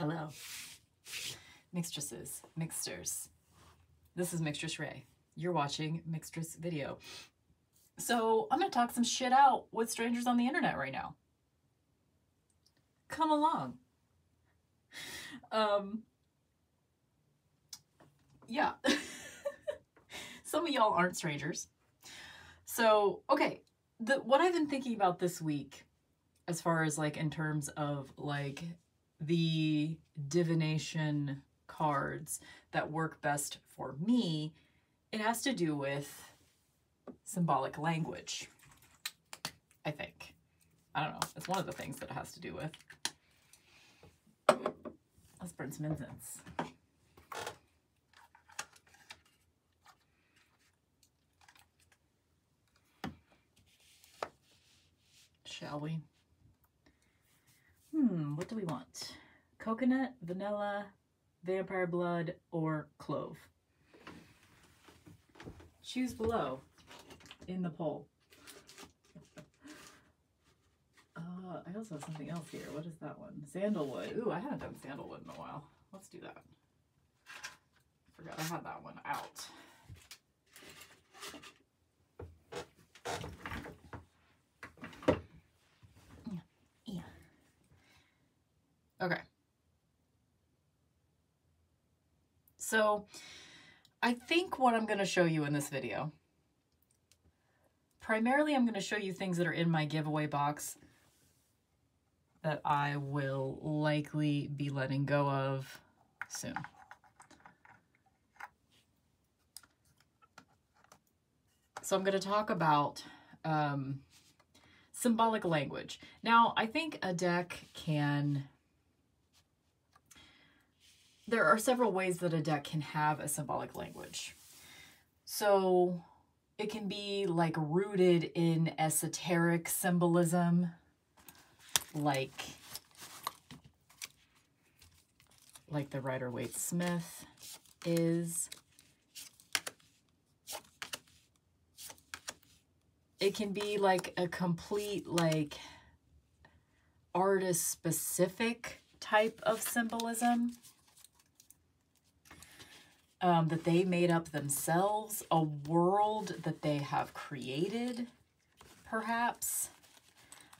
Hello. Mixtresses, mixters. This is Mixtress Rae. You're watching Mixtress Video. So I'm going to talk some shit out with strangers on the internet right now. Come along. Um, yeah. some of y'all aren't strangers. So, okay, the what I've been thinking about this week as far as like in terms of like the divination cards that work best for me, it has to do with symbolic language. I think. I don't know. It's one of the things that it has to do with. Let's burn some incense. Shall we? Hmm, what do we want? Coconut, vanilla, vampire blood, or clove? Choose below in the poll. Uh, I also have something else here. What is that one? Sandalwood. Ooh, I haven't done sandalwood in a while. Let's do that. Forgot I had that one out. Yeah. Okay. So, I think what I'm going to show you in this video, primarily I'm going to show you things that are in my giveaway box that I will likely be letting go of soon. So I'm going to talk about um, symbolic language. Now, I think a deck can... There are several ways that a deck can have a symbolic language. So it can be like rooted in esoteric symbolism, like like the Rider Waite Smith is. It can be like a complete like artist specific type of symbolism um, that they made up themselves, a world that they have created, perhaps.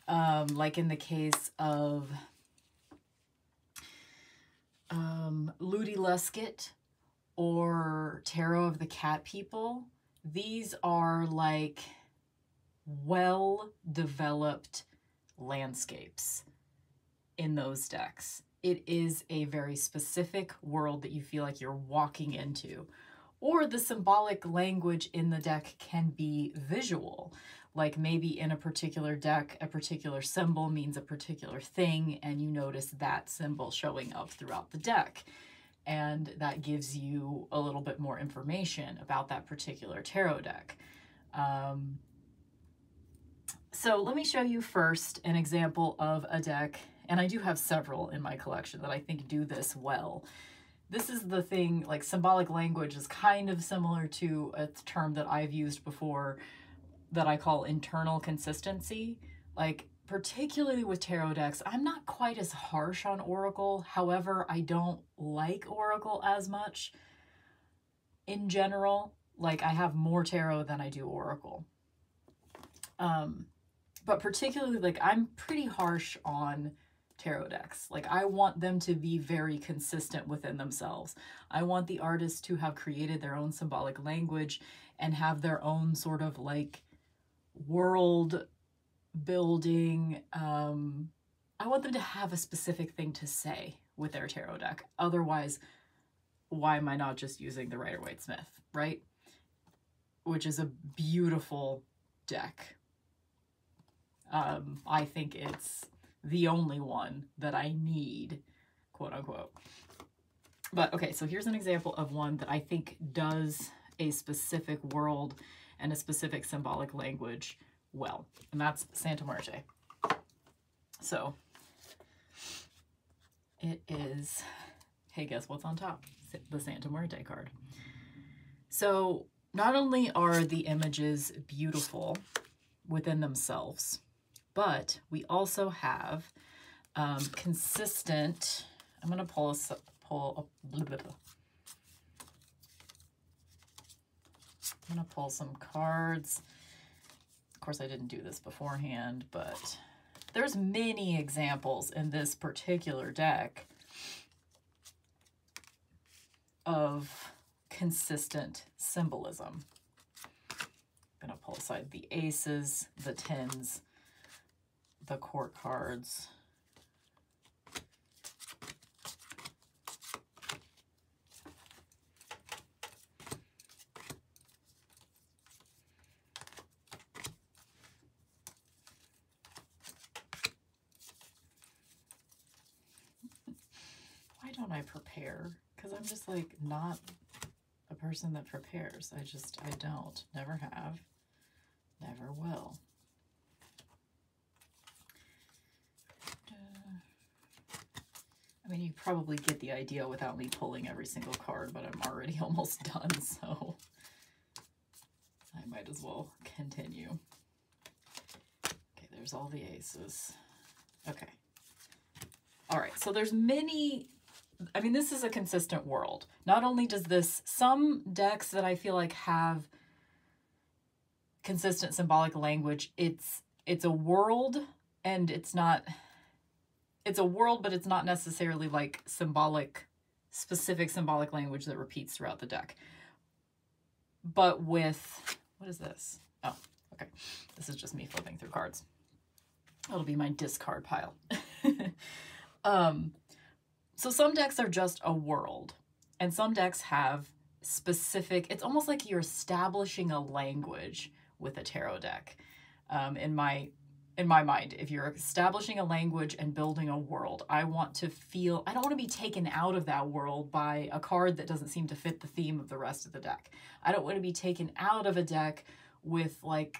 Um, like in the case of um, Ludi Luskett or Tarot of the Cat People, these are like well-developed landscapes in those decks. It is a very specific world that you feel like you're walking into. Or the symbolic language in the deck can be visual like maybe in a particular deck, a particular symbol means a particular thing, and you notice that symbol showing up throughout the deck. And that gives you a little bit more information about that particular tarot deck. Um, so let me show you first an example of a deck, and I do have several in my collection that I think do this well. This is the thing, like symbolic language is kind of similar to a term that I've used before that I call internal consistency. Like, particularly with tarot decks, I'm not quite as harsh on Oracle. However, I don't like Oracle as much in general. Like, I have more tarot than I do Oracle. Um, but particularly, like, I'm pretty harsh on tarot decks. Like, I want them to be very consistent within themselves. I want the artists to have created their own symbolic language and have their own sort of like world building. Um, I want them to have a specific thing to say with their tarot deck. Otherwise, why am I not just using the Rider Waite Smith, right? Which is a beautiful deck. Um, I think it's the only one that I need, quote unquote. But okay, so here's an example of one that I think does a specific world and a specific symbolic language well, and that's Santa Muerte. So it is, hey, guess what's on top? The Santa Muerte card. So not only are the images beautiful within themselves, but we also have um, consistent, I'm going to pull a, pull a. I'm going to pull some cards. Of course, I didn't do this beforehand, but there's many examples in this particular deck of consistent symbolism. I'm going to pull aside the aces, the tens, the court cards. Why don't I prepare? Because I'm just like not a person that prepares. I just, I don't. Never have. Never will. I mean, you probably get the idea without me pulling every single card, but I'm already almost done, so I might as well continue. Okay, there's all the aces. Okay. All right, so there's many, I mean, this is a consistent world. Not only does this, some decks that I feel like have consistent symbolic language, it's it's a world and it's not it's a world, but it's not necessarily like symbolic, specific symbolic language that repeats throughout the deck. But with, what is this? Oh, okay. This is just me flipping through cards. It'll be my discard pile. um, so some decks are just a world, and some decks have specific, it's almost like you're establishing a language with a tarot deck. Um, in my in my mind, if you're establishing a language and building a world, I want to feel, I don't want to be taken out of that world by a card that doesn't seem to fit the theme of the rest of the deck. I don't want to be taken out of a deck with like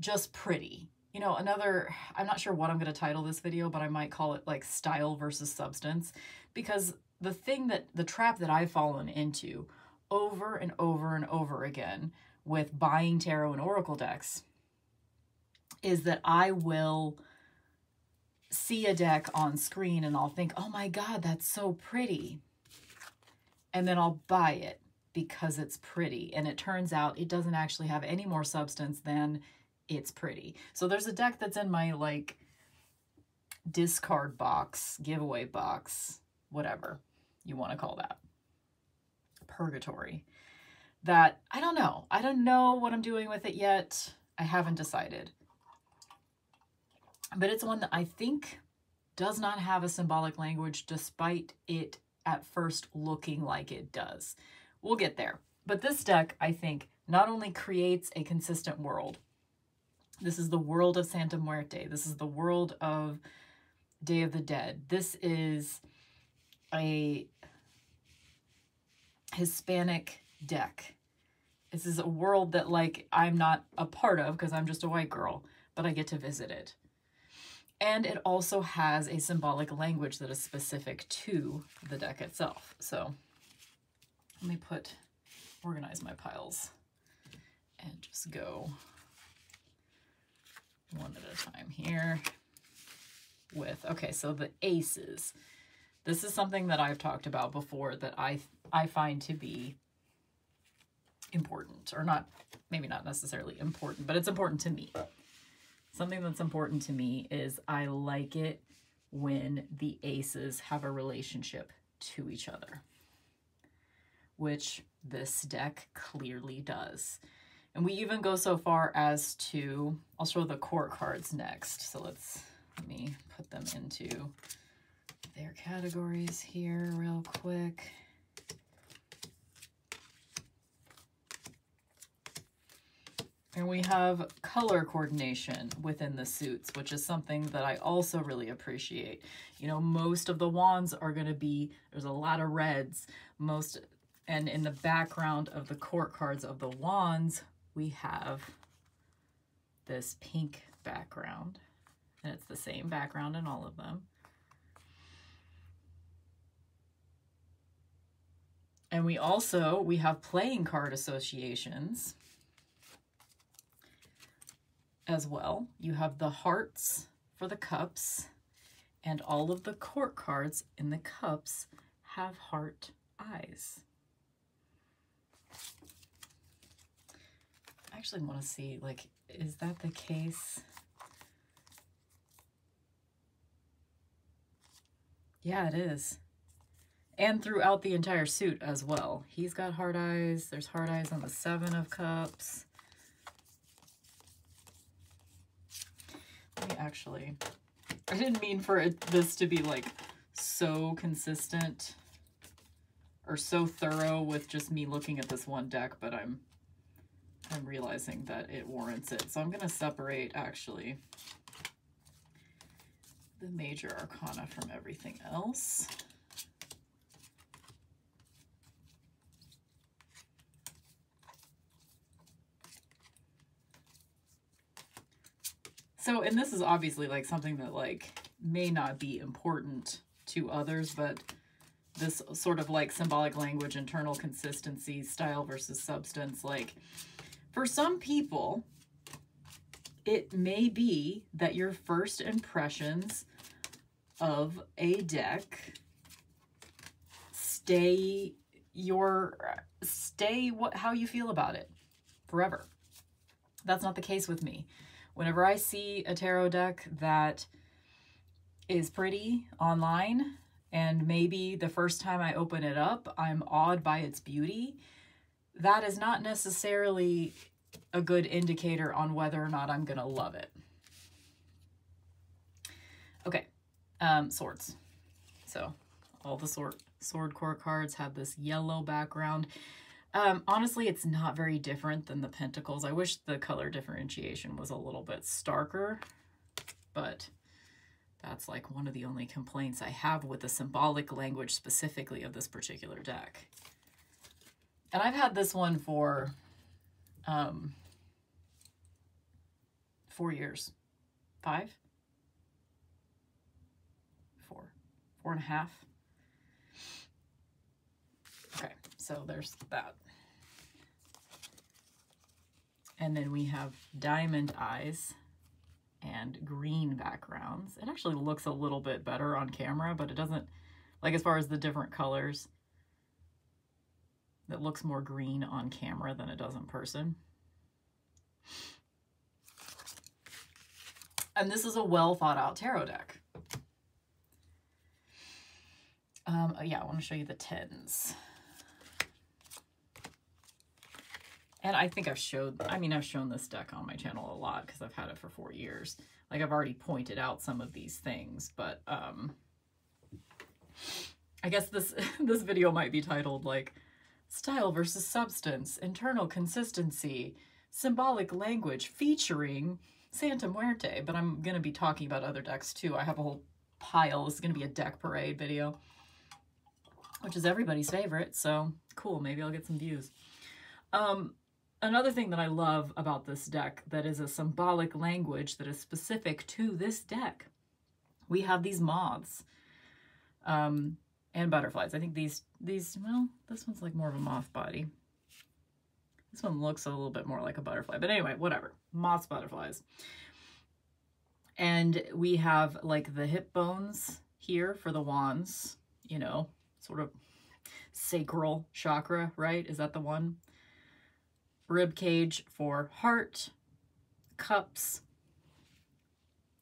just pretty. You know, another, I'm not sure what I'm going to title this video, but I might call it like style versus substance because the thing that, the trap that I've fallen into over and over and over again with buying tarot and oracle decks is that I will see a deck on screen and I'll think, oh my God, that's so pretty. And then I'll buy it because it's pretty. And it turns out it doesn't actually have any more substance than it's pretty. So there's a deck that's in my like discard box, giveaway box, whatever you want to call that. Purgatory. That I don't know. I don't know what I'm doing with it yet. I haven't decided but it's one that I think does not have a symbolic language despite it at first looking like it does. We'll get there. But this deck, I think, not only creates a consistent world, this is the world of Santa Muerte. This is the world of Day of the Dead. This is a Hispanic deck. This is a world that like I'm not a part of because I'm just a white girl, but I get to visit it. And it also has a symbolic language that is specific to the deck itself. So let me put, organize my piles and just go one at a time here with, okay, so the aces. This is something that I've talked about before that I, I find to be important, or not, maybe not necessarily important, but it's important to me. Something that's important to me is I like it when the aces have a relationship to each other, which this deck clearly does. And we even go so far as to, I'll show the court cards next. So let's, let me put them into their categories here real quick. And we have color coordination within the suits, which is something that I also really appreciate. You know, most of the wands are going to be, there's a lot of reds. Most, and in the background of the court cards of the wands, we have this pink background. And it's the same background in all of them. And we also, we have playing card associations as well. You have the hearts for the cups And all of the court cards in the cups have heart eyes. I actually want to see, like, is that the case? Yeah, it is. And throughout the entire suit as well. He's got hard eyes. There's hard eyes on the Seven of Cups. Me actually... I didn't mean for it, this to be, like, so consistent or so thorough with just me looking at this one deck, but I'm I'm realizing that it warrants it. So I'm going to separate, actually, the major arcana from everything else. So, and this is obviously like something that like may not be important to others, but this sort of like symbolic language, internal consistency, style versus substance, like for some people, it may be that your first impressions of a deck stay your stay what how you feel about it forever. That's not the case with me. Whenever I see a tarot deck that is pretty online and maybe the first time I open it up, I'm awed by its beauty, that is not necessarily a good indicator on whether or not I'm going to love it. Okay, um, swords. So all the sword, sword core cards have this yellow background. Um, honestly, it's not very different than the Pentacles. I wish the color differentiation was a little bit starker, but that's like one of the only complaints I have with the symbolic language specifically of this particular deck. And I've had this one for um, four years. Five? Four. Four and a half. Okay, so there's that. And then we have diamond eyes and green backgrounds. It actually looks a little bit better on camera, but it doesn't, like as far as the different colors, it looks more green on camera than it does in person. And this is a well thought out tarot deck. Um, oh yeah, I want to show you the tens. And I think I've showed, I mean, I've shown this deck on my channel a lot because I've had it for four years. Like I've already pointed out some of these things, but um, I guess this, this video might be titled like style versus substance, internal consistency, symbolic language featuring Santa Muerte, but I'm going to be talking about other decks too. I have a whole pile. This is going to be a deck parade video, which is everybody's favorite. So cool. Maybe I'll get some views. Um, Another thing that I love about this deck that is a symbolic language that is specific to this deck, we have these moths um, and butterflies. I think these, these, well, this one's like more of a moth body. This one looks a little bit more like a butterfly, but anyway, whatever. Moths, butterflies. And we have like the hip bones here for the wands, you know, sort of sacral chakra, right? Is that the one? Rib cage for heart, cups,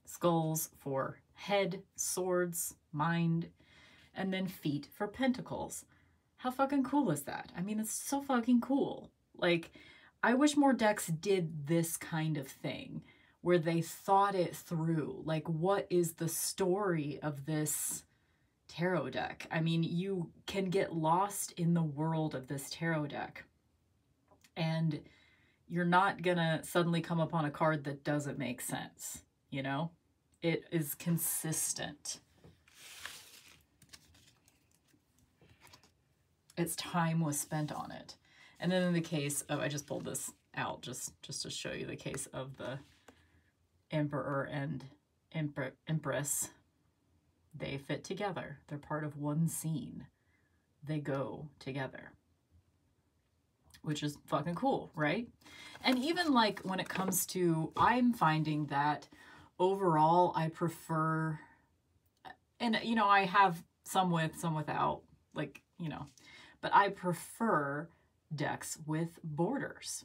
skulls for head, swords, mind, and then feet for pentacles. How fucking cool is that? I mean, it's so fucking cool. Like, I wish more decks did this kind of thing where they thought it through. Like, what is the story of this tarot deck? I mean, you can get lost in the world of this tarot deck and you're not gonna suddenly come upon a card that doesn't make sense, you know? It is consistent. Its time was spent on it. And then in the case of, I just pulled this out just, just to show you the case of the Emperor and Empress. They fit together. They're part of one scene. They go together which is fucking cool, right? And even like when it comes to, I'm finding that overall I prefer, and you know, I have some with, some without, like, you know, but I prefer decks with borders,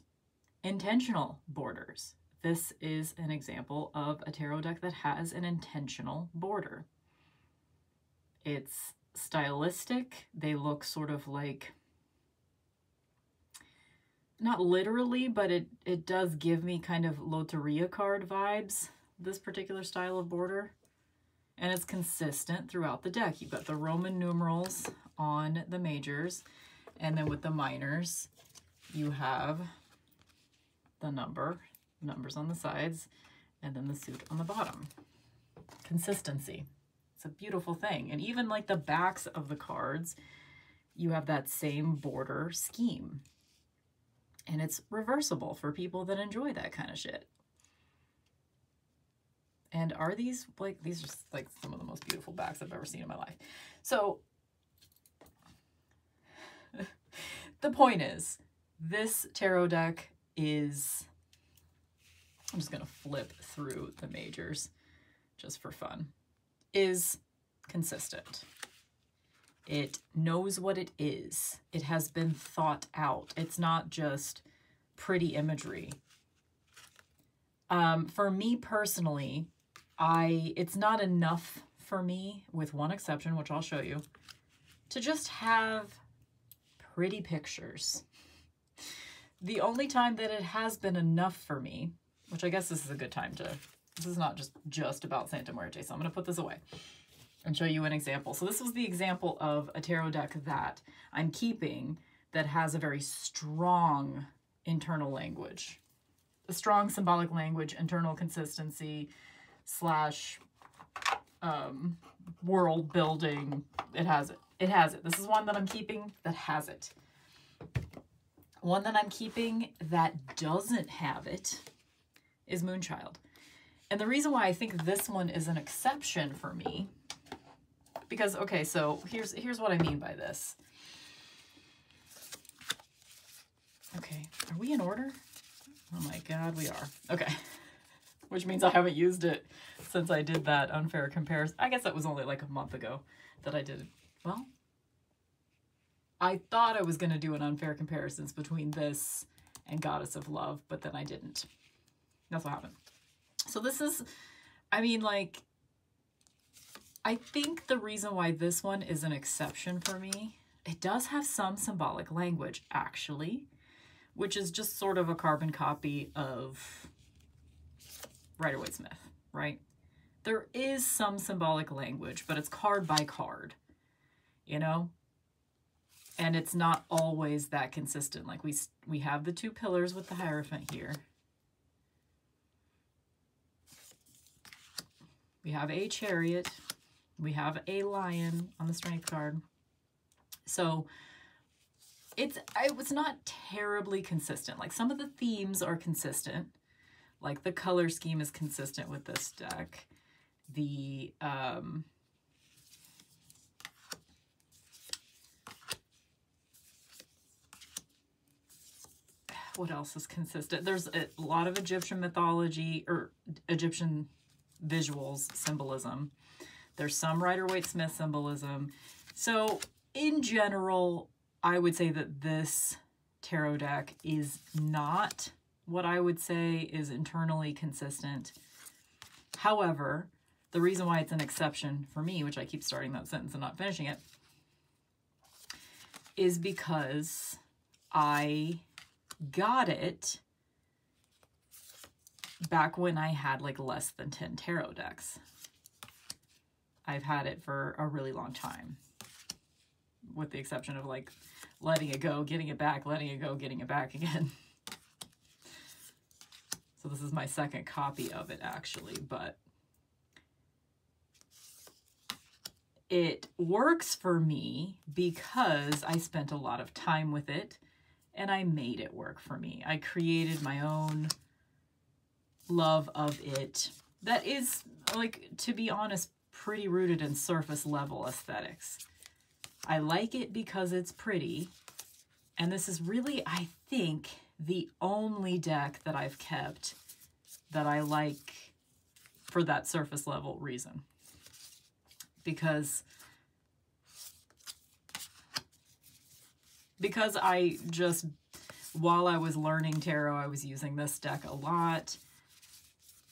intentional borders. This is an example of a tarot deck that has an intentional border. It's stylistic. They look sort of like, not literally, but it, it does give me kind of Loteria card vibes, this particular style of border. And it's consistent throughout the deck. You've got the Roman numerals on the majors, and then with the minors, you have the number, numbers on the sides, and then the suit on the bottom. Consistency. It's a beautiful thing. And even like the backs of the cards, you have that same border scheme. And it's reversible for people that enjoy that kind of shit. And are these like, these are like some of the most beautiful backs I've ever seen in my life. So the point is, this tarot deck is, I'm just going to flip through the majors just for fun, is consistent. It knows what it is. It has been thought out. It's not just pretty imagery. Um, for me personally, I it's not enough for me, with one exception, which I'll show you, to just have pretty pictures. The only time that it has been enough for me, which I guess this is a good time to, this is not just, just about Santa Muerte, so I'm going to put this away and show you an example. So this was the example of a tarot deck that I'm keeping that has a very strong internal language. A strong symbolic language, internal consistency, slash um, world building. It has it. It has it. This is one that I'm keeping that has it. One that I'm keeping that doesn't have it is Moonchild. And the reason why I think this one is an exception for me, because, okay, so here's, here's what I mean by this. Okay, are we in order? Oh my God, we are. Okay, which means I haven't used it since I did that unfair comparison. I guess that was only like a month ago that I did. Well, I thought I was going to do an unfair comparisons between this and Goddess of Love, but then I didn't. That's what happened. So this is, I mean, like, I think the reason why this one is an exception for me, it does have some symbolic language, actually, which is just sort of a carbon copy of Rider Waite Smith, right? There is some symbolic language, but it's card by card, you know? and it's not always that consistent. Like we we have the two pillars with the Hierophant here. We have a chariot. We have a lion on the strength card. So it's it's not terribly consistent. Like some of the themes are consistent. Like the color scheme is consistent with this deck. The um what else is consistent? There's a lot of Egyptian mythology or Egyptian visuals symbolism. There's some Rider Waite Smith symbolism. So in general, I would say that this tarot deck is not what I would say is internally consistent. However, the reason why it's an exception for me, which I keep starting that sentence and not finishing it, is because I got it back when I had like less than 10 tarot decks. I've had it for a really long time, with the exception of like letting it go, getting it back, letting it go, getting it back again. so this is my second copy of it actually, but it works for me because I spent a lot of time with it and I made it work for me. I created my own love of it that is, like, to be honest, pretty rooted in surface level aesthetics. I like it because it's pretty, and this is really, I think, the only deck that I've kept that I like for that surface level reason. because because I just while I was learning tarot, I was using this deck a lot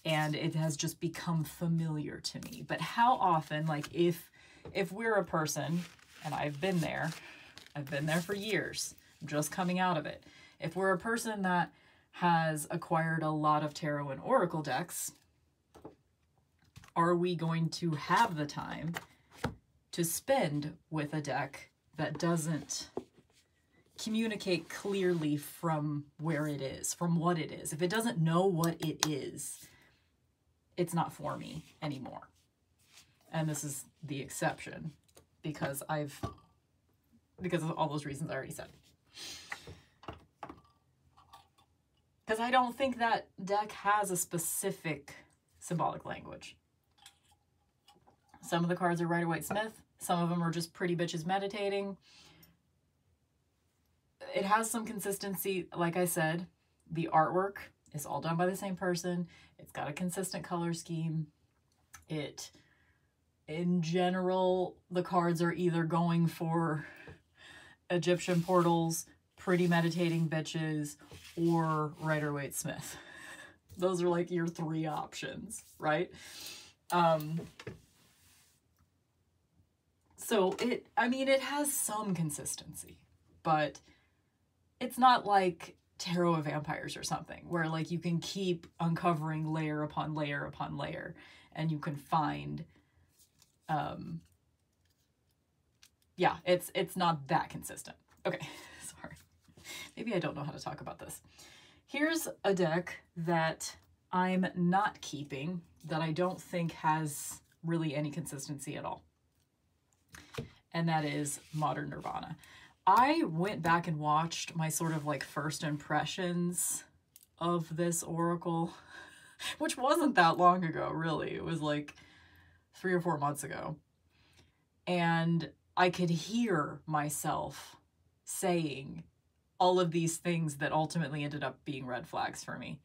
and it has just become familiar to me. But how often, like if if we're a person, and I've been there, I've been there for years, I'm just coming out of it. If we're a person that has acquired a lot of tarot and oracle decks, are we going to have the time to spend with a deck that doesn't communicate clearly from where it is, from what it is? If it doesn't know what it is, it's not for me anymore. And this is the exception because I've, because of all those reasons I already said. Because I don't think that deck has a specific symbolic language. Some of the cards are Rider-Waite-Smith. Some of them are just pretty bitches meditating. It has some consistency. Like I said, the artwork is all done by the same person. It's got a consistent color scheme. It, in general, the cards are either going for Egyptian portals, pretty meditating bitches, or Rider-Waite-Smith. Those are like your three options, right? Um, so it, I mean, it has some consistency, but it's not like Tarot of Vampires or something, where like you can keep uncovering layer upon layer upon layer, and you can find, um, yeah, it's it's not that consistent. Okay, sorry. Maybe I don't know how to talk about this. Here's a deck that I'm not keeping that I don't think has really any consistency at all and that is Modern Nirvana. I went back and watched my sort of like first impressions of this Oracle, which wasn't that long ago, really. It was like three or four months ago. And I could hear myself saying all of these things that ultimately ended up being red flags for me.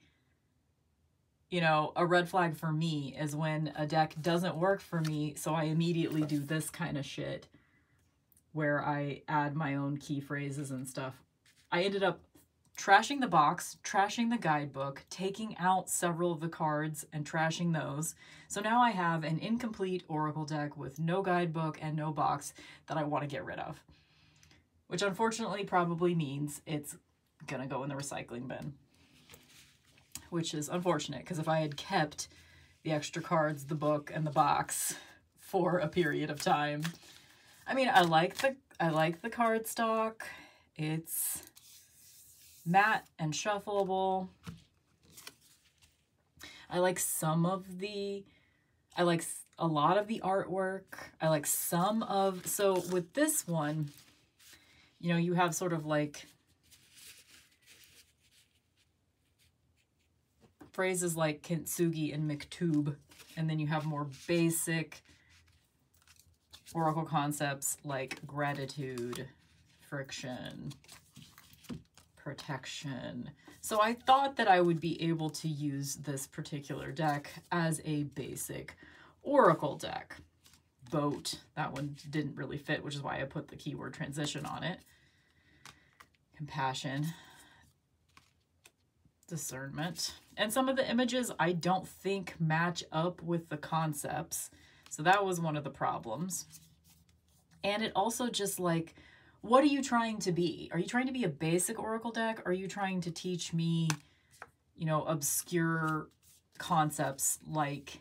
You know, a red flag for me is when a deck doesn't work for me, so I immediately do this kind of shit where I add my own key phrases and stuff. I ended up trashing the box, trashing the guidebook, taking out several of the cards and trashing those. So now I have an incomplete Oracle deck with no guidebook and no box that I want to get rid of. Which unfortunately probably means it's going to go in the recycling bin. Which is unfortunate because if I had kept the extra cards, the book, and the box for a period of time, I mean, I like the I like the cardstock. It's matte and shuffleable. I like some of the, I like a lot of the artwork. I like some of, so with this one, you know, you have sort of like phrases like kintsugi and miktub, and then you have more basic oracle concepts like gratitude, friction, protection. So I thought that I would be able to use this particular deck as a basic oracle deck. Boat, that one didn't really fit, which is why I put the keyword transition on it. Compassion, discernment. And some of the images I don't think match up with the concepts. So that was one of the problems. And it also just like, what are you trying to be? Are you trying to be a basic Oracle deck? Are you trying to teach me, you know, obscure concepts like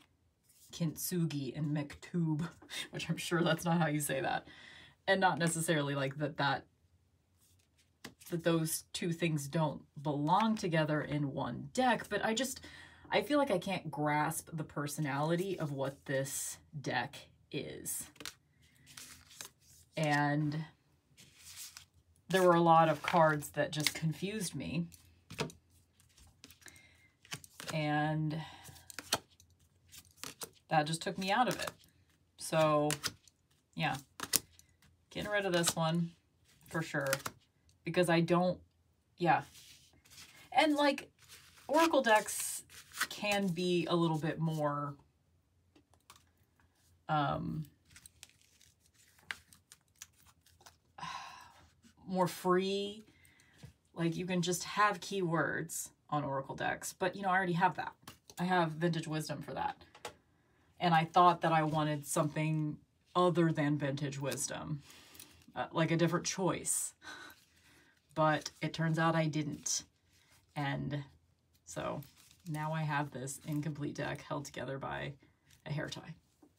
kintsugi and miktub, which I'm sure that's not how you say that. And not necessarily like that that that those two things don't belong together in one deck, but I just I feel like I can't grasp the personality of what this deck is. And there were a lot of cards that just confused me. And that just took me out of it. So, yeah, getting rid of this one for sure. Because I don't, yeah. And like, Oracle decks can be a little bit more um, more free. Like you can just have keywords on Oracle decks, but you know, I already have that. I have Vintage Wisdom for that. And I thought that I wanted something other than Vintage Wisdom, uh, like a different choice. But it turns out I didn't. And so now I have this incomplete deck held together by a hair tie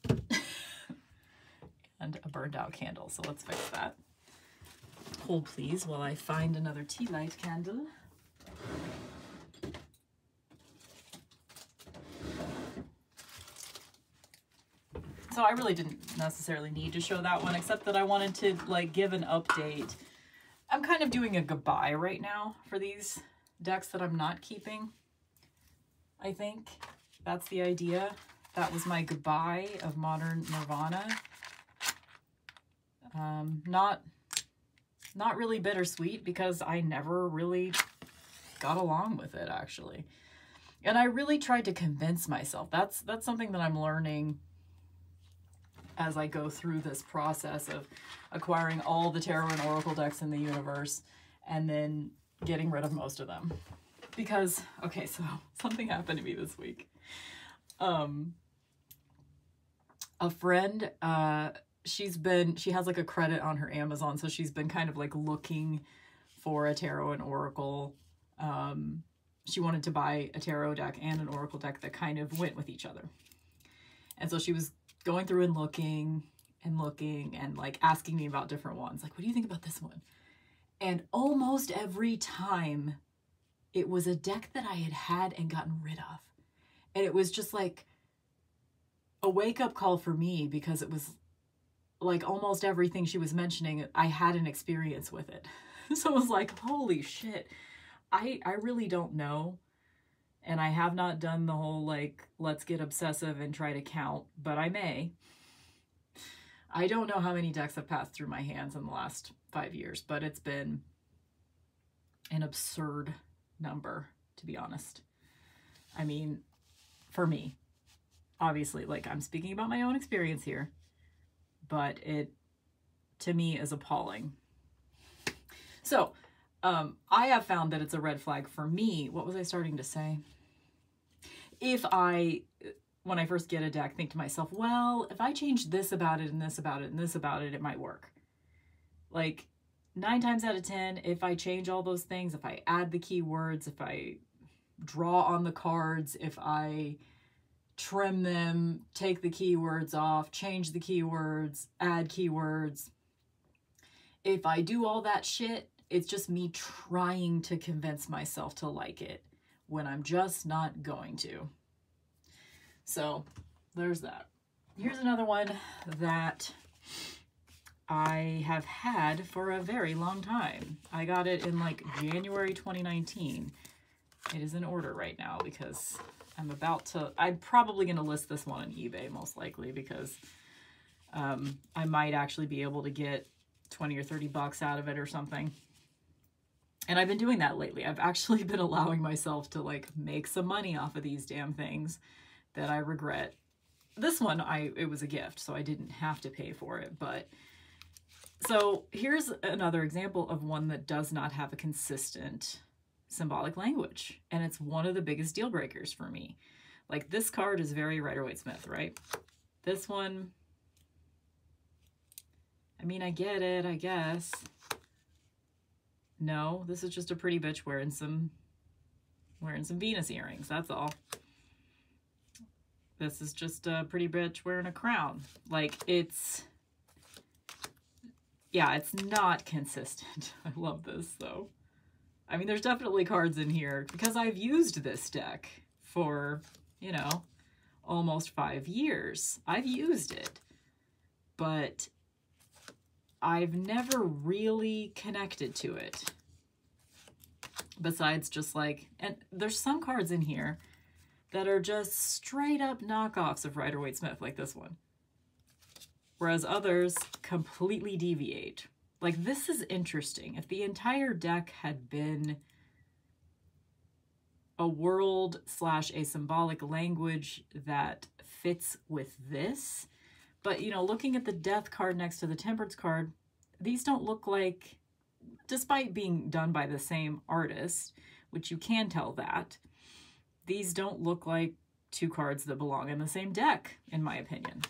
and a burned out candle. So let's fix that. Please while I find another tea light candle. So I really didn't necessarily need to show that one, except that I wanted to like give an update. I'm kind of doing a goodbye right now for these decks that I'm not keeping. I think that's the idea. That was my goodbye of Modern Nirvana. Um, not, not really bittersweet because I never really got along with it actually. And I really tried to convince myself. That's that's something that I'm learning as I go through this process of acquiring all the tarot and oracle decks in the universe and then getting rid of most of them. Because, okay, so something happened to me this week. Um, a friend, uh, she's been, she has like a credit on her Amazon, so she's been kind of like looking for a tarot and oracle. Um, she wanted to buy a tarot deck and an oracle deck that kind of went with each other. And so she was going through and looking and looking and like asking me about different ones. Like, what do you think about this one? And almost every time it was a deck that I had had and gotten rid of. And it was just like a wake up call for me because it was like almost everything she was mentioning, I had an experience with it. so it was like, holy shit. I, I really don't know and I have not done the whole like, let's get obsessive and try to count, but I may. I don't know how many decks have passed through my hands in the last five years, but it's been an absurd number, to be honest. I mean, for me, obviously, like I'm speaking about my own experience here, but it to me is appalling. So, um, I have found that it's a red flag for me. What was I starting to say? if I, when I first get a deck, think to myself, well, if I change this about it and this about it and this about it, it might work. Like nine times out of 10, if I change all those things, if I add the keywords, if I draw on the cards, if I trim them, take the keywords off, change the keywords, add keywords, if I do all that shit, it's just me trying to convince myself to like it when I'm just not going to. So there's that. Here's another one that I have had for a very long time. I got it in like January 2019. It is in order right now because I'm about to, I'm probably going to list this one on eBay most likely because um, I might actually be able to get 20 or 30 bucks out of it or something. And I've been doing that lately. I've actually been allowing myself to like make some money off of these damn things that I regret. This one, I it was a gift, so I didn't have to pay for it. But so here's another example of one that does not have a consistent symbolic language. And it's one of the biggest deal breakers for me. Like this card is very Rider-Waite-Smith, right? This one, I mean, I get it, I guess. No, this is just a pretty bitch wearing some wearing some Venus earrings. That's all. This is just a pretty bitch wearing a crown. Like it's yeah, it's not consistent. I love this though. I mean, there's definitely cards in here because I've used this deck for, you know, almost five years. I've used it, but I've never really connected to it. Besides just like, and there's some cards in here that are just straight up knockoffs of Rider-Waite-Smith, like this one. Whereas others completely deviate. Like this is interesting. If the entire deck had been a world slash a symbolic language that fits with this, but, you know, looking at the death card next to the temperance card, these don't look like despite being done by the same artist, which you can tell that, these don't look like two cards that belong in the same deck, in my opinion.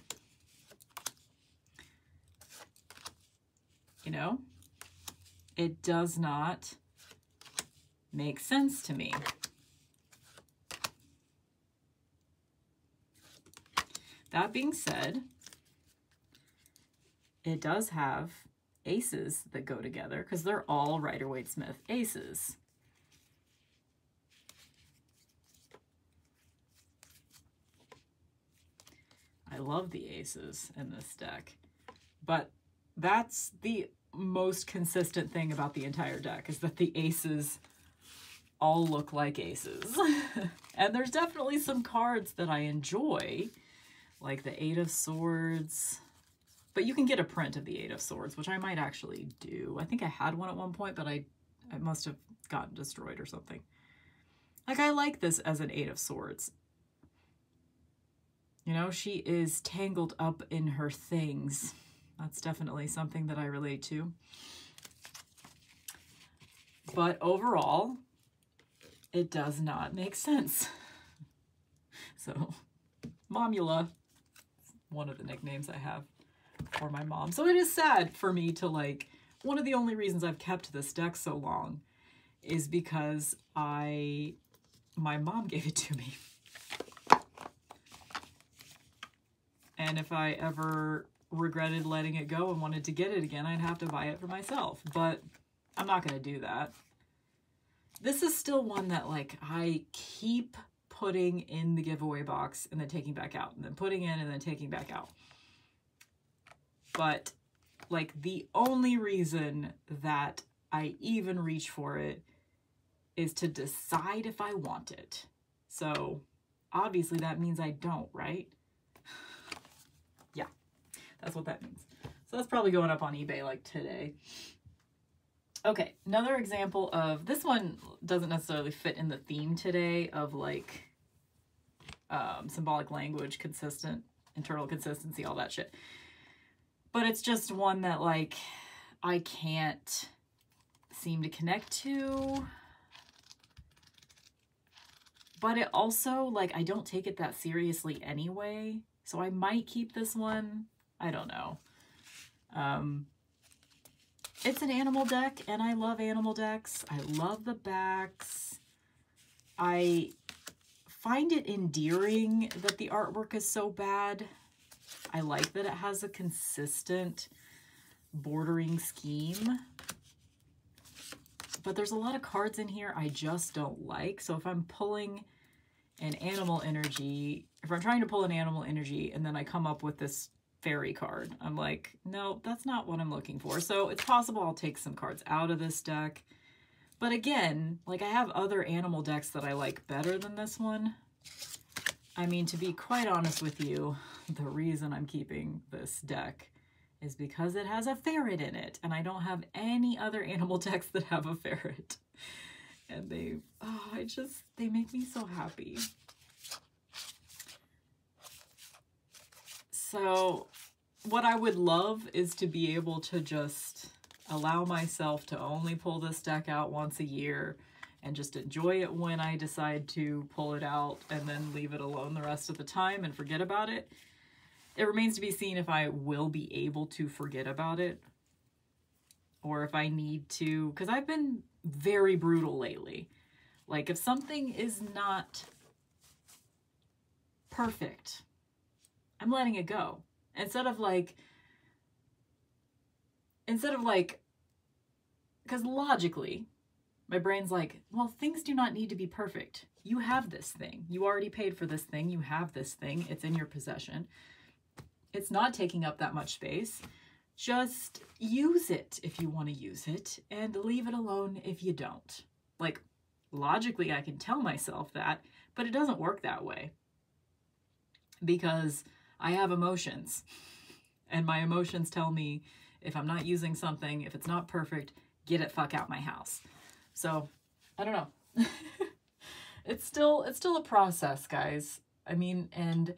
You know, it does not make sense to me. That being said, it does have aces that go together because they're all Rider-Waite-Smith aces. I love the aces in this deck, but that's the most consistent thing about the entire deck is that the aces all look like aces. and there's definitely some cards that I enjoy, like the Eight of Swords, but you can get a print of the Eight of Swords, which I might actually do. I think I had one at one point, but I, I must have gotten destroyed or something. Like, I like this as an Eight of Swords. You know, she is tangled up in her things. That's definitely something that I relate to. But overall, it does not make sense. So, Momula, one of the nicknames I have for my mom. So it is sad for me to like, one of the only reasons I've kept this deck so long is because I, my mom gave it to me. And if I ever regretted letting it go and wanted to get it again, I'd have to buy it for myself. But I'm not going to do that. This is still one that like I keep putting in the giveaway box and then taking back out and then putting in and then taking back out. But like the only reason that I even reach for it is to decide if I want it. So obviously that means I don't, right? That's what that means. So that's probably going up on eBay like today. Okay, another example of, this one doesn't necessarily fit in the theme today of like um, symbolic language, consistent, internal consistency, all that shit. But it's just one that like I can't seem to connect to. But it also, like, I don't take it that seriously anyway. So I might keep this one I don't know. Um, it's an animal deck, and I love animal decks. I love the backs. I find it endearing that the artwork is so bad. I like that it has a consistent bordering scheme. But there's a lot of cards in here I just don't like. So if I'm pulling an animal energy, if I'm trying to pull an animal energy and then I come up with this fairy card. I'm like, no, that's not what I'm looking for. So it's possible I'll take some cards out of this deck. But again, like I have other animal decks that I like better than this one. I mean, to be quite honest with you, the reason I'm keeping this deck is because it has a ferret in it. And I don't have any other animal decks that have a ferret. And they, oh, I just, they make me so happy. So what I would love is to be able to just allow myself to only pull this deck out once a year and just enjoy it when I decide to pull it out and then leave it alone the rest of the time and forget about it. It remains to be seen if I will be able to forget about it or if I need to, because I've been very brutal lately. Like if something is not perfect, I'm letting it go. Instead of like, instead of like, because logically, my brain's like, well, things do not need to be perfect. You have this thing. You already paid for this thing. You have this thing. It's in your possession. It's not taking up that much space. Just use it if you want to use it and leave it alone if you don't. Like, logically, I can tell myself that, but it doesn't work that way. Because I have emotions. And my emotions tell me if I'm not using something, if it's not perfect, get it fuck out my house. So, I don't know. it's still it's still a process, guys. I mean, and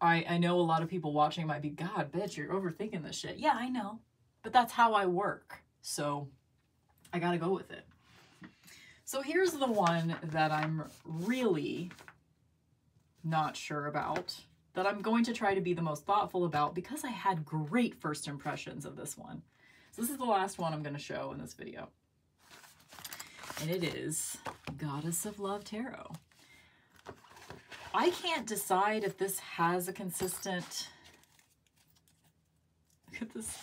I, I know a lot of people watching might be, God, bitch, you're overthinking this shit. Yeah, I know. But that's how I work. So I gotta go with it. So here's the one that I'm really not sure about, that I'm going to try to be the most thoughtful about because I had great first impressions of this one. So this is the last one I'm going to show in this video. And it is Goddess of Love Tarot. I can't decide if this has a consistent... Look at this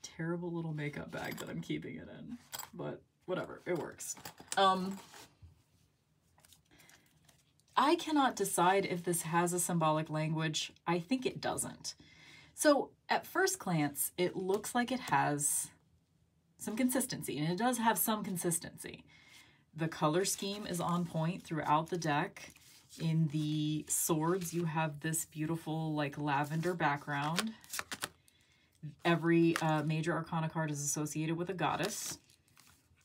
terrible little makeup bag that I'm keeping it in. But whatever, it works. Um, I cannot decide if this has a symbolic language. I think it doesn't. So at first glance, it looks like it has some consistency, and it does have some consistency. The color scheme is on point throughout the deck. In the swords, you have this beautiful like lavender background. Every uh, major arcana card is associated with a goddess.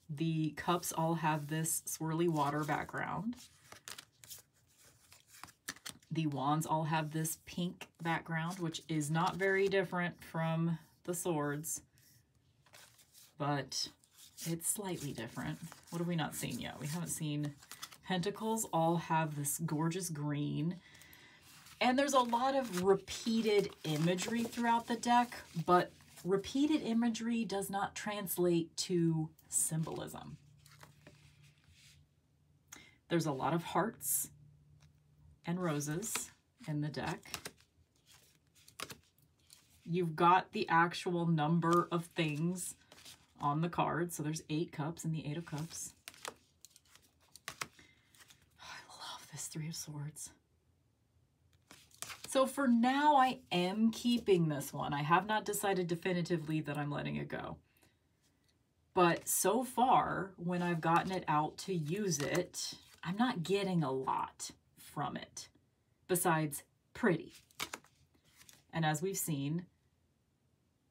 The cups all have this swirly water background. The wands all have this pink background, which is not very different from the swords, but it's slightly different. What have we not seen yet? We haven't seen pentacles all have this gorgeous green. And there's a lot of repeated imagery throughout the deck, but repeated imagery does not translate to symbolism. There's a lot of hearts and roses in the deck. You've got the actual number of things on the card. So there's eight cups in the eight of cups. Oh, I love this three of swords. So for now, I am keeping this one. I have not decided definitively that I'm letting it go. But so far, when I've gotten it out to use it, I'm not getting a lot from it besides pretty. And as we've seen,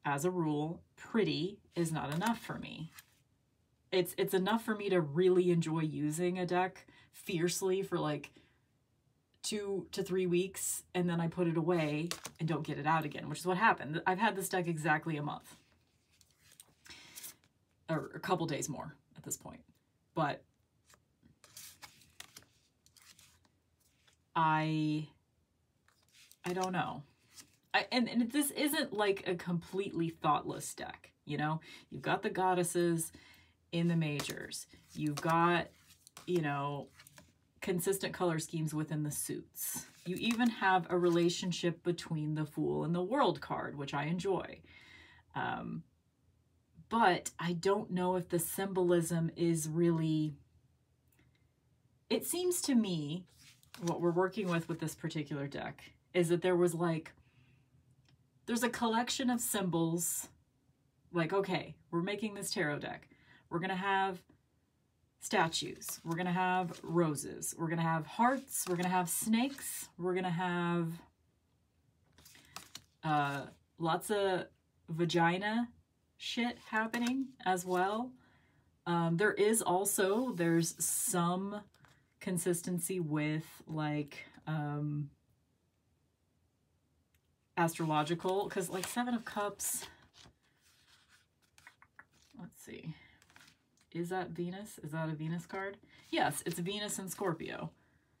as a rule, pretty is not enough for me. It's it's enough for me to really enjoy using a deck fiercely for like two to three weeks and then I put it away and don't get it out again, which is what happened. I've had this deck exactly a month. Or a couple days more at this point. But I I don't know. I, and, and this isn't like a completely thoughtless deck, you know? You've got the goddesses in the majors. You've got, you know, consistent color schemes within the suits. You even have a relationship between the Fool and the World card, which I enjoy. Um, but I don't know if the symbolism is really... It seems to me what we're working with with this particular deck is that there was like, there's a collection of symbols. Like, okay, we're making this tarot deck. We're going to have statues. We're going to have roses. We're going to have hearts. We're going to have snakes. We're going to have uh, lots of vagina shit happening as well. Um, there is also, there's some consistency with like um, astrological, because like Seven of Cups, let's see, is that Venus? Is that a Venus card? Yes, it's Venus and Scorpio.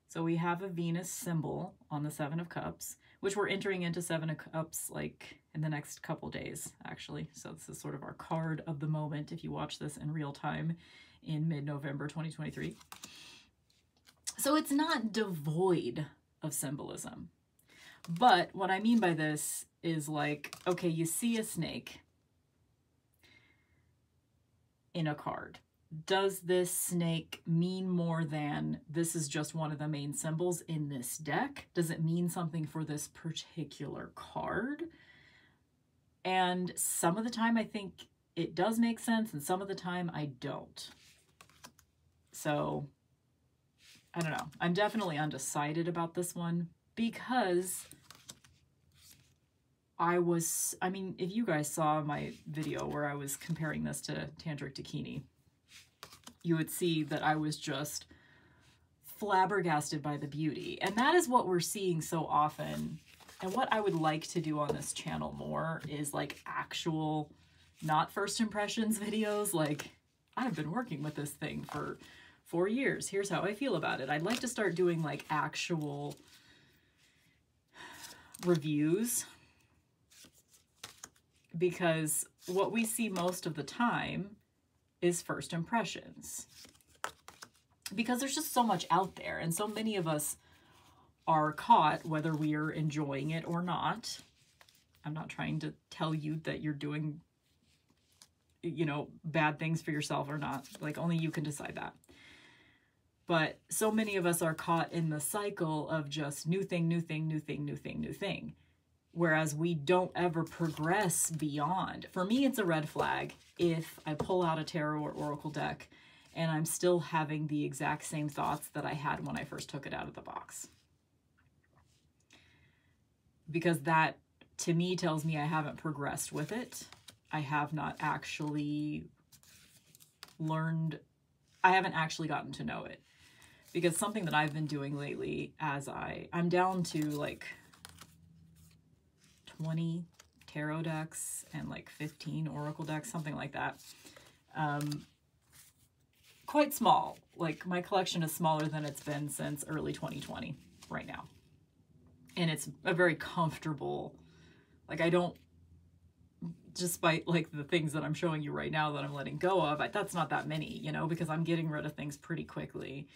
So we have a Venus symbol on the Seven of Cups, which we're entering into Seven of Cups like in the next couple days, actually. So this is sort of our card of the moment if you watch this in real time in mid-November 2023. So it's not devoid of symbolism. But what I mean by this is like, okay, you see a snake in a card. Does this snake mean more than this is just one of the main symbols in this deck? Does it mean something for this particular card? And some of the time I think it does make sense and some of the time I don't. So I don't know. I'm definitely undecided about this one because I was, I mean, if you guys saw my video where I was comparing this to Tantric Dakini, you would see that I was just flabbergasted by the beauty. And that is what we're seeing so often. And what I would like to do on this channel more is like actual, not first impressions videos. Like, I've been working with this thing for four years. Here's how I feel about it. I'd like to start doing like actual reviews because what we see most of the time is first impressions. Because there's just so much out there, and so many of us are caught whether we are enjoying it or not. I'm not trying to tell you that you're doing, you know, bad things for yourself or not. Like, only you can decide that. But so many of us are caught in the cycle of just new thing, new thing, new thing, new thing, new thing. Whereas we don't ever progress beyond. For me, it's a red flag if I pull out a tarot or oracle deck and I'm still having the exact same thoughts that I had when I first took it out of the box. Because that, to me, tells me I haven't progressed with it. I have not actually learned, I haven't actually gotten to know it because something that I've been doing lately as I, I'm down to like 20 tarot decks and like 15 oracle decks, something like that. Um, quite small. Like my collection is smaller than it's been since early 2020 right now. And it's a very comfortable, like I don't, despite like the things that I'm showing you right now that I'm letting go of, I, that's not that many, you know, because I'm getting rid of things pretty quickly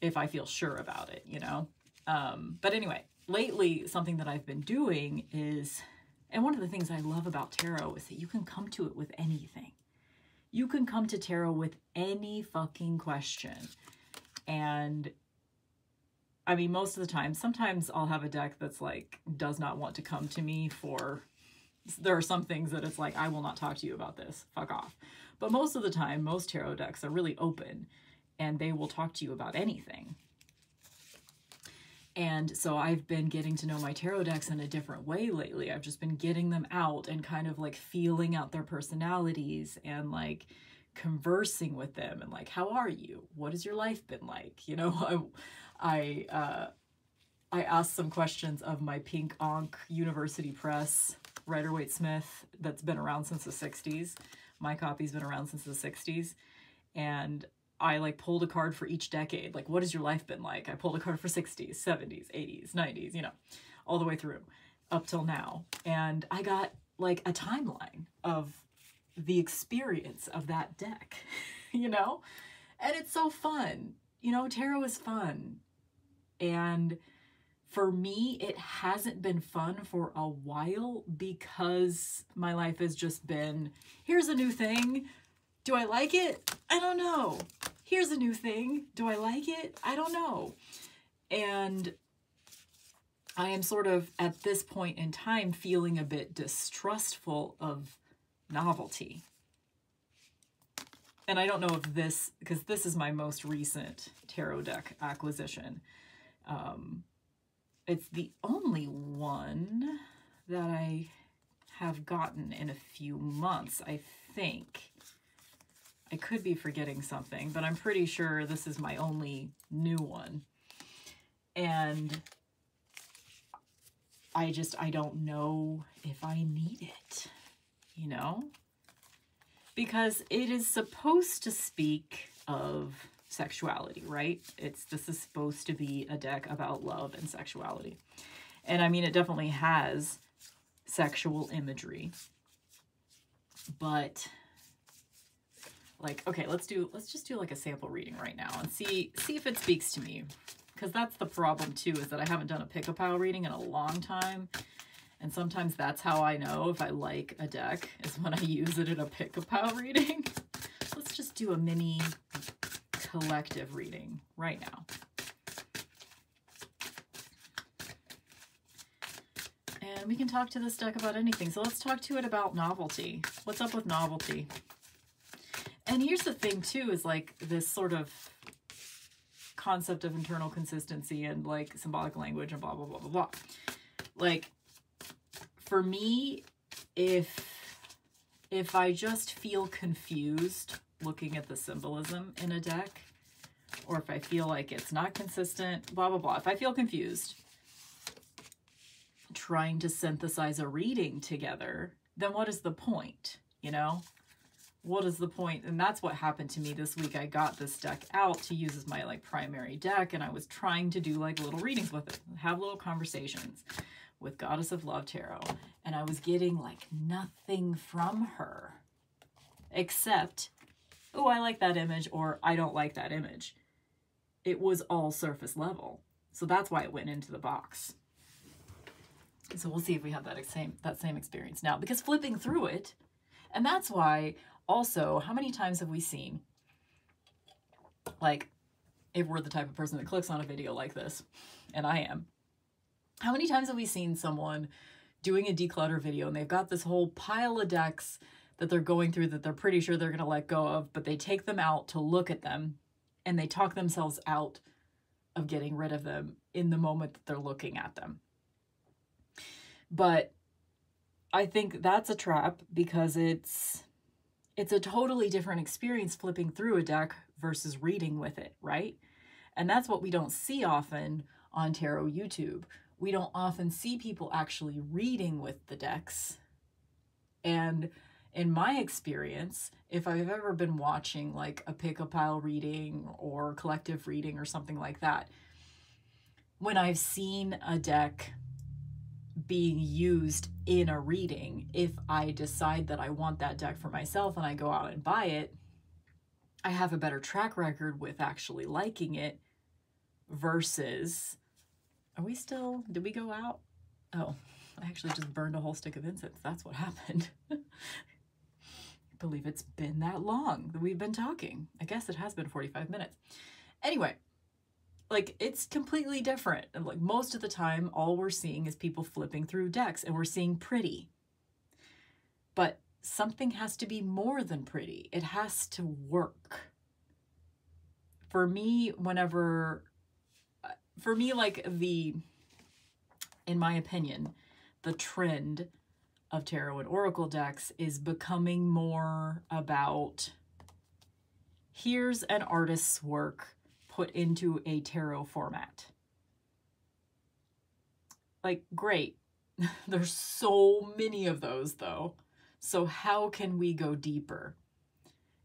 if I feel sure about it, you know? Um, but anyway, lately, something that I've been doing is, and one of the things I love about tarot is that you can come to it with anything. You can come to tarot with any fucking question. And I mean, most of the time, sometimes I'll have a deck that's like, does not want to come to me for, there are some things that it's like, I will not talk to you about this, fuck off. But most of the time, most tarot decks are really open and they will talk to you about anything. And so I've been getting to know my tarot decks in a different way lately. I've just been getting them out and kind of like feeling out their personalities and like conversing with them and like, how are you? What has your life been like? You know, I, I, uh, I asked some questions of my Pink onk University Press Rider Waite Smith that's been around since the 60s. My copy's been around since the 60s. And I like pulled a card for each decade. Like, what has your life been like? I pulled a card for 60s, 70s, 80s, 90s, you know, all the way through up till now. And I got like a timeline of the experience of that deck, you know? And it's so fun. You know, tarot is fun. And for me, it hasn't been fun for a while because my life has just been here's a new thing. Do I like it? I don't know. Here's a new thing. Do I like it? I don't know. And I am sort of at this point in time feeling a bit distrustful of novelty. And I don't know if this, because this is my most recent tarot deck acquisition. Um, it's the only one that I have gotten in a few months, I think. I could be forgetting something, but I'm pretty sure this is my only new one. And I just, I don't know if I need it, you know? Because it is supposed to speak of sexuality, right? It's This is supposed to be a deck about love and sexuality. And I mean, it definitely has sexual imagery. But like, okay, let's do, let's just do like a sample reading right now and see, see if it speaks to me. Because that's the problem too, is that I haven't done a pick a pile reading in a long time. And sometimes that's how I know if I like a deck, is when I use it in a pick a pile reading. let's just do a mini collective reading right now. And we can talk to this deck about anything. So let's talk to it about novelty. What's up with novelty? And here's the thing too, is like this sort of concept of internal consistency and like symbolic language and blah, blah, blah, blah, blah. Like for me, if, if I just feel confused looking at the symbolism in a deck, or if I feel like it's not consistent, blah, blah, blah. If I feel confused, trying to synthesize a reading together, then what is the point? You know? What is the point? And that's what happened to me this week. I got this deck out to use as my like primary deck, and I was trying to do like little readings with it, have little conversations with Goddess of Love Tarot, and I was getting like nothing from her except, oh, I like that image, or I don't like that image. It was all surface level. So that's why it went into the box. So we'll see if we have that same that same experience now because flipping through it, and that's why also how many times have we seen like if we're the type of person that clicks on a video like this, and I am, how many times have we seen someone doing a declutter video and they've got this whole pile of decks that they're going through that they're pretty sure they're going to let go of, but they take them out to look at them and they talk themselves out of getting rid of them in the moment that they're looking at them. But I think that's a trap because it's it's a totally different experience flipping through a deck versus reading with it, right? And that's what we don't see often on tarot YouTube. We don't often see people actually reading with the decks. And in my experience, if I've ever been watching like a pick a pile reading or collective reading or something like that, when I've seen a deck being used in a reading, if I decide that I want that deck for myself and I go out and buy it, I have a better track record with actually liking it versus. Are we still. Did we go out? Oh, I actually just burned a whole stick of incense. That's what happened. Believe it's been that long that we've been talking. I guess it has been 45 minutes. Anyway, like it's completely different. Like most of the time, all we're seeing is people flipping through decks and we're seeing pretty. But something has to be more than pretty, it has to work. For me, whenever, uh, for me, like the, in my opinion, the trend of tarot and oracle decks is becoming more about here's an artist's work put into a tarot format. Like, great. There's so many of those, though. So, how can we go deeper?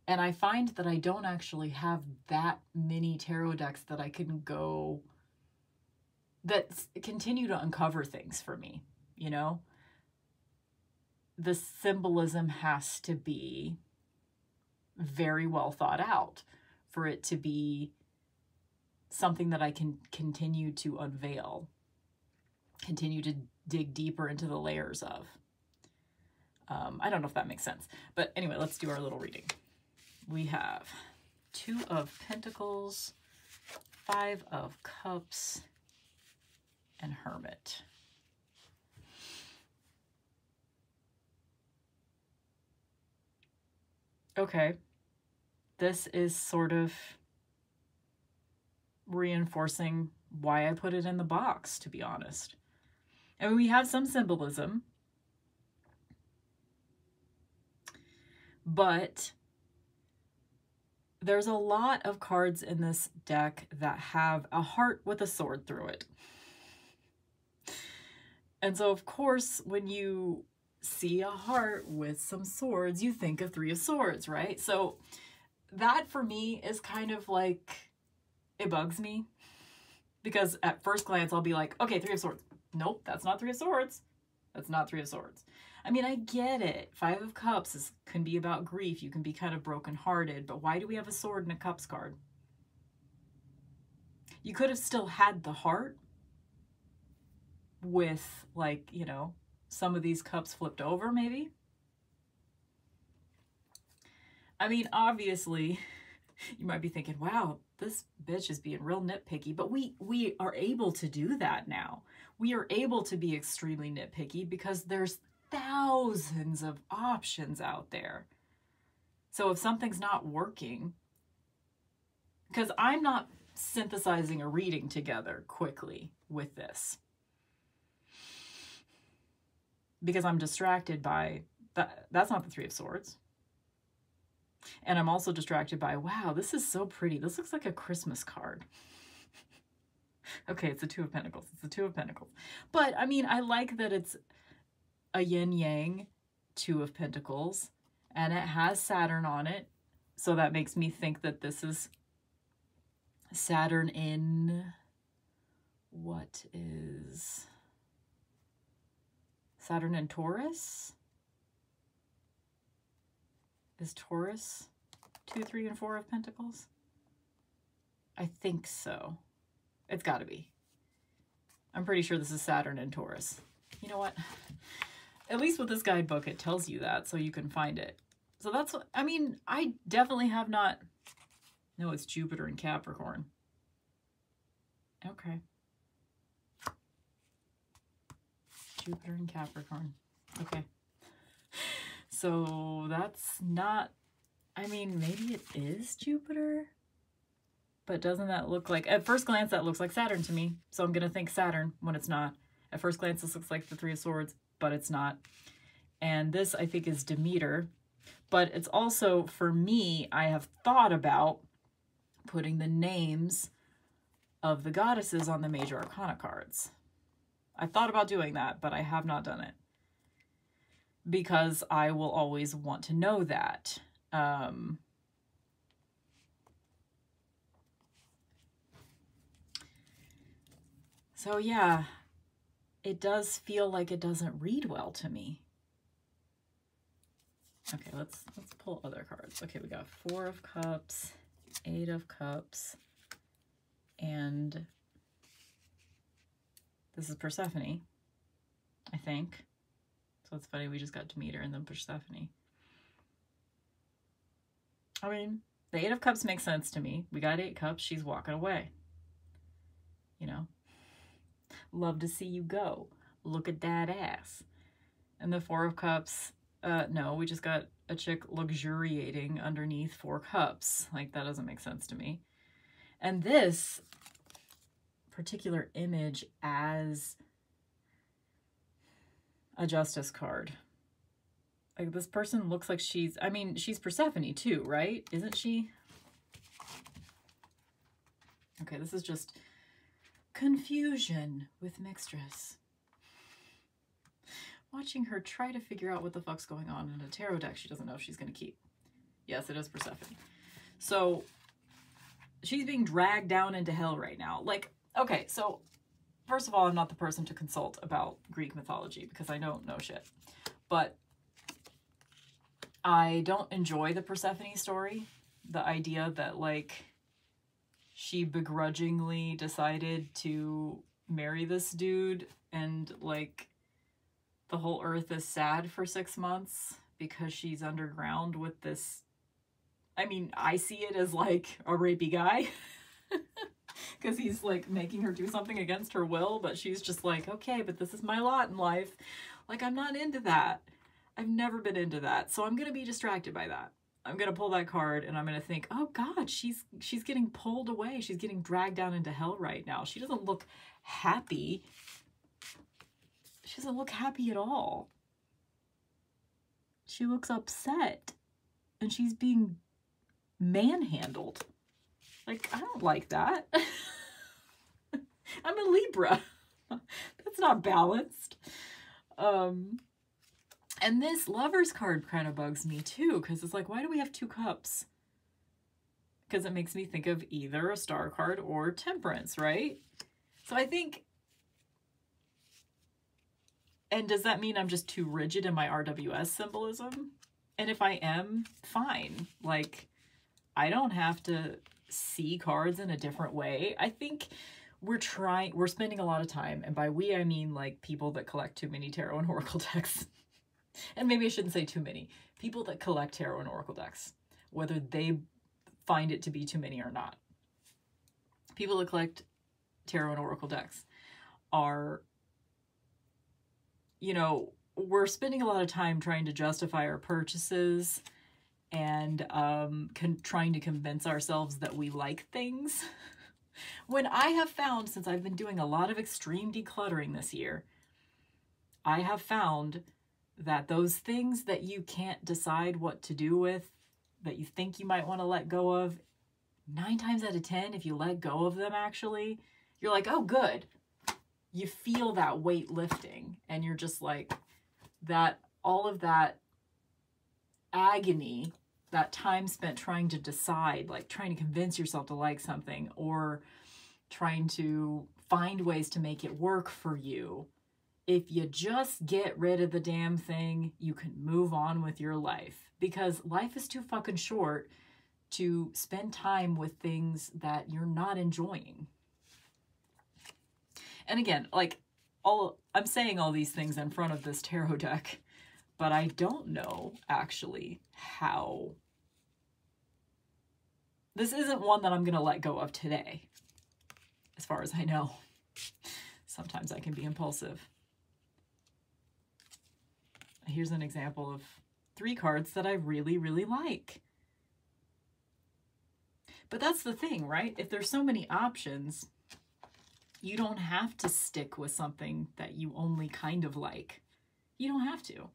And I find that I don't actually have that many tarot decks that I can go that continue to uncover things for me, you know? The symbolism has to be very well thought out for it to be something that I can continue to unveil, continue to dig deeper into the layers of. Um, I don't know if that makes sense. But anyway, let's do our little reading. We have Two of Pentacles, Five of Cups, and Hermit. Okay. This is sort of reinforcing why I put it in the box, to be honest. And we have some symbolism, but there's a lot of cards in this deck that have a heart with a sword through it. And so, of course, when you see a heart with some swords, you think of Three of Swords, right? So, that for me is kind of like it bugs me because at first glance I'll be like, okay, Three of Swords. Nope, that's not Three of Swords. That's not Three of Swords. I mean, I get it. Five of Cups is, can be about grief. You can be kind of brokenhearted, but why do we have a sword and a cups card? You could have still had the heart with, like, you know, some of these cups flipped over, maybe. I mean, obviously, you might be thinking, wow, this bitch is being real nitpicky, but we we are able to do that now. We are able to be extremely nitpicky because there's thousands of options out there. So if something's not working, because I'm not synthesizing a reading together quickly with this because I'm distracted by that. That's not the Three of Swords. And I'm also distracted by, wow, this is so pretty. This looks like a Christmas card. okay, it's a Two of Pentacles. It's a Two of Pentacles. But, I mean, I like that it's a yin-yang Two of Pentacles. And it has Saturn on it. So that makes me think that this is Saturn in... What is... Saturn and Taurus? Is Taurus two, three, and four of Pentacles? I think so. It's got to be. I'm pretty sure this is Saturn and Taurus. You know what? At least with this guidebook, it tells you that so you can find it. So that's what, I mean, I definitely have not, no, it's Jupiter and Capricorn. Okay. Jupiter and Capricorn. Okay. So that's not, I mean, maybe it is Jupiter, but doesn't that look like, at first glance, that looks like Saturn to me. So I'm going to think Saturn when it's not. At first glance, this looks like the Three of Swords, but it's not. And this, I think, is Demeter. But it's also, for me, I have thought about putting the names of the goddesses on the major arcana cards. I thought about doing that, but I have not done it because I will always want to know that. Um, so yeah, it does feel like it doesn't read well to me. Okay, let's let's pull other cards. Okay, we got Four of Cups, Eight of Cups, and this is Persephone, I think. So it's funny, we just got Demeter and then Persephone. I mean, the Eight of Cups makes sense to me. We got eight cups, she's walking away. You know? Love to see you go. Look at that ass. And the Four of Cups, uh, no, we just got a chick luxuriating underneath four cups. Like, that doesn't make sense to me. And this, particular image as a justice card. Like this person looks like she's, I mean, she's Persephone too, right? Isn't she? Okay, this is just confusion with Mixtress. Watching her try to figure out what the fuck's going on in a tarot deck she doesn't know if she's going to keep. Yes, it is Persephone. So she's being dragged down into hell right now. Like, Okay, so first of all, I'm not the person to consult about Greek mythology because I don't know shit. But I don't enjoy the Persephone story. The idea that, like, she begrudgingly decided to marry this dude and, like, the whole earth is sad for six months because she's underground with this. I mean, I see it as, like, a rapey guy. because he's like making her do something against her will, but she's just like, okay, but this is my lot in life. Like, I'm not into that. I've never been into that. So I'm going to be distracted by that. I'm going to pull that card and I'm going to think, oh God, she's, she's getting pulled away. She's getting dragged down into hell right now. She doesn't look happy. She doesn't look happy at all. She looks upset and she's being manhandled. Like, I don't like that. I'm a Libra. That's not balanced. Um, and this lover's card kind of bugs me too, because it's like, why do we have two cups? Because it makes me think of either a star card or temperance, right? So I think, and does that mean I'm just too rigid in my RWS symbolism? And if I am, fine. Like, I don't have to see cards in a different way. I think we're trying, we're spending a lot of time, and by we, I mean like people that collect too many tarot and oracle decks. and maybe I shouldn't say too many. People that collect tarot and oracle decks, whether they find it to be too many or not. People that collect tarot and oracle decks are, you know, we're spending a lot of time trying to justify our purchases and um, trying to convince ourselves that we like things. when I have found, since I've been doing a lot of extreme decluttering this year, I have found that those things that you can't decide what to do with that you think you might want to let go of, nine times out of 10, if you let go of them actually, you're like, oh, good. You feel that weight lifting, and you're just like, that all of that agony, that time spent trying to decide, like trying to convince yourself to like something or trying to find ways to make it work for you. If you just get rid of the damn thing, you can move on with your life because life is too fucking short to spend time with things that you're not enjoying. And again, like all I'm saying all these things in front of this tarot deck, but I don't know actually how this isn't one that I'm going to let go of today, as far as I know. Sometimes I can be impulsive. Here's an example of three cards that I really, really like. But that's the thing, right? If there's so many options, you don't have to stick with something that you only kind of like. You don't have to.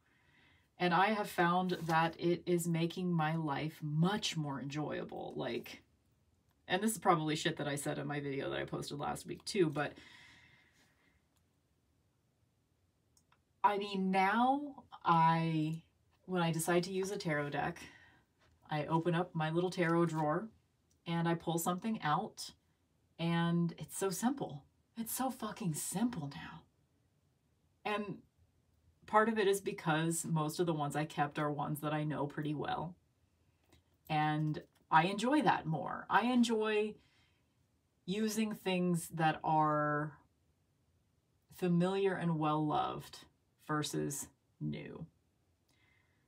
And I have found that it is making my life much more enjoyable. Like, and this is probably shit that I said in my video that I posted last week too, but I mean, now I, when I decide to use a tarot deck, I open up my little tarot drawer and I pull something out and it's so simple. It's so fucking simple now. And part of it is because most of the ones I kept are ones that I know pretty well. And I enjoy that more. I enjoy using things that are familiar and well loved versus new.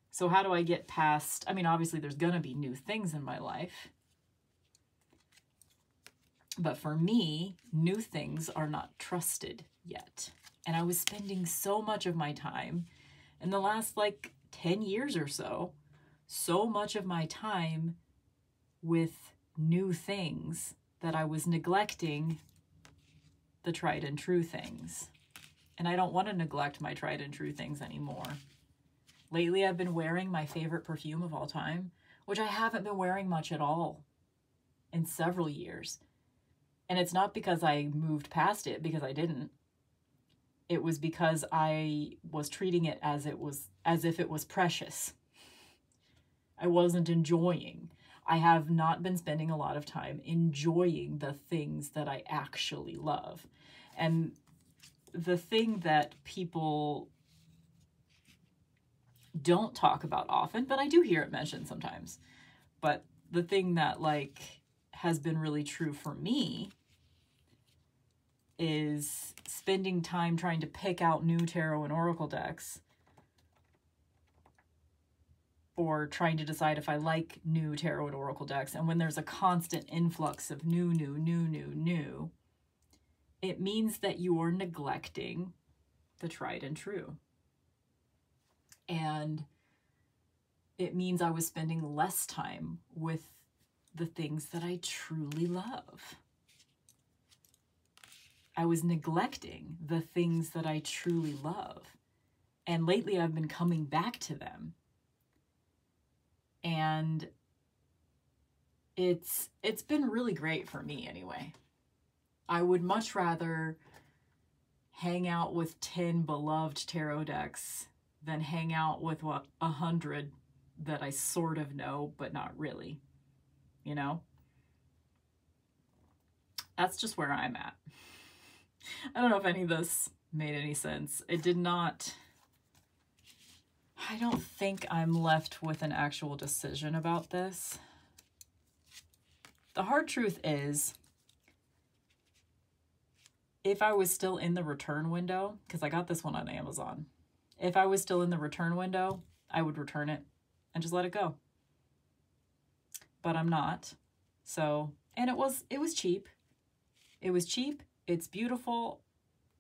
So, how do I get past? I mean, obviously, there's going to be new things in my life. But for me, new things are not trusted yet. And I was spending so much of my time in the last like 10 years or so, so much of my time with new things that I was neglecting the tried and true things. And I don't want to neglect my tried and true things anymore. Lately, I've been wearing my favorite perfume of all time, which I haven't been wearing much at all in several years. And it's not because I moved past it, because I didn't it was because I was treating it as it was as if it was precious. I wasn't enjoying. I have not been spending a lot of time enjoying the things that I actually love. And the thing that people don't talk about often, but I do hear it mentioned sometimes. But the thing that like has been really true for me is spending time trying to pick out new tarot and oracle decks or trying to decide if I like new tarot and oracle decks. And when there's a constant influx of new, new, new, new, new, it means that you're neglecting the tried and true. And it means I was spending less time with the things that I truly love. I was neglecting the things that I truly love. And lately I've been coming back to them. And it's it's been really great for me anyway. I would much rather hang out with 10 beloved tarot decks than hang out with what a hundred that I sort of know but not really. You know? That's just where I'm at. I don't know if any of this made any sense. It did not. I don't think I'm left with an actual decision about this. The hard truth is, if I was still in the return window, because I got this one on Amazon, if I was still in the return window, I would return it and just let it go. But I'm not. So, and it was it was cheap. It was cheap it's beautiful.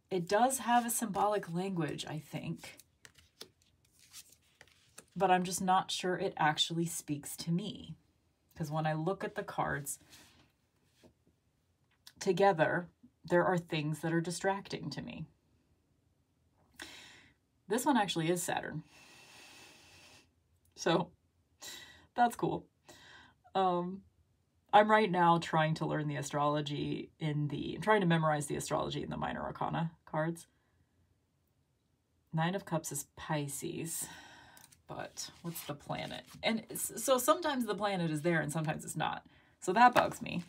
It does have a symbolic language, I think. But I'm just not sure it actually speaks to me. Because when I look at the cards together, there are things that are distracting to me. This one actually is Saturn. So that's cool. Um, I'm right now trying to learn the astrology in the, I'm trying to memorize the astrology in the minor arcana cards. Nine of Cups is Pisces, but what's the planet? And so sometimes the planet is there and sometimes it's not. So that bugs me.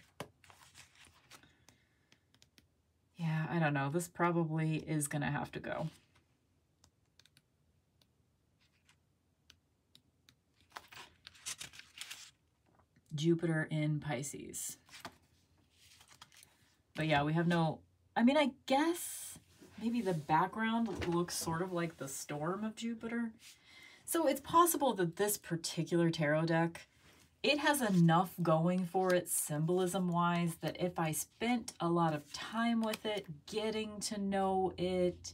Yeah, I don't know. This probably is going to have to go. Jupiter in Pisces. But yeah, we have no, I mean, I guess maybe the background looks sort of like the storm of Jupiter. So it's possible that this particular tarot deck, it has enough going for it symbolism-wise that if I spent a lot of time with it, getting to know it,